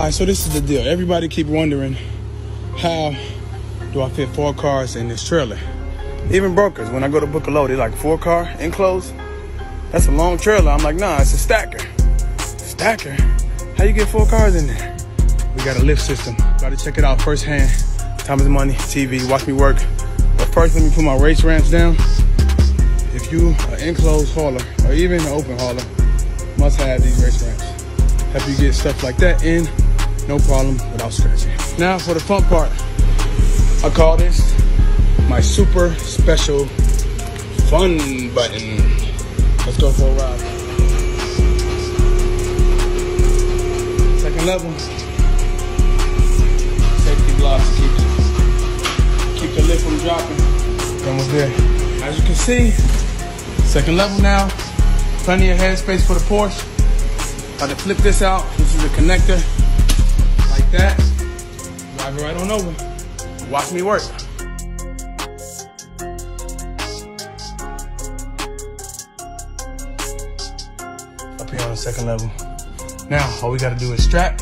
All right, so this is the deal. Everybody keep wondering how do I fit four cars in this trailer? Even brokers, when I go to book a load, they're like four car enclosed. That's a long trailer. I'm like, nah, it's a stacker. Stacker? How you get four cars in there? We got a lift system. Got to check it out firsthand. Time is money, TV, watch me work. But first, let me put my race ramps down. If you an enclosed hauler or even an open hauler, must have these race ramps. Help you get stuff like that in, no problem, without scratching. Now for the fun part, I call this my super special fun button. Let's go for a ride. Second level. Safety blocks keep, keep the lift from dropping. Almost there. As you can see, second level now. Plenty of headspace for the Porsche. Got to flip this out. This is the connector. Like that. Drive it right on over. Watch me work. Up here on the second level. Now, all we gotta do is strap,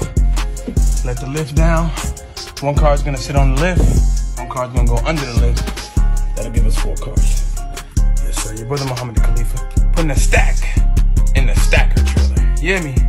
let the lift down. One car is gonna sit on the lift, one car is gonna go under the lift. That'll give us four cars. Yes, sir. Your brother Muhammad Khalifa putting a stack in the stacker trailer. You hear me?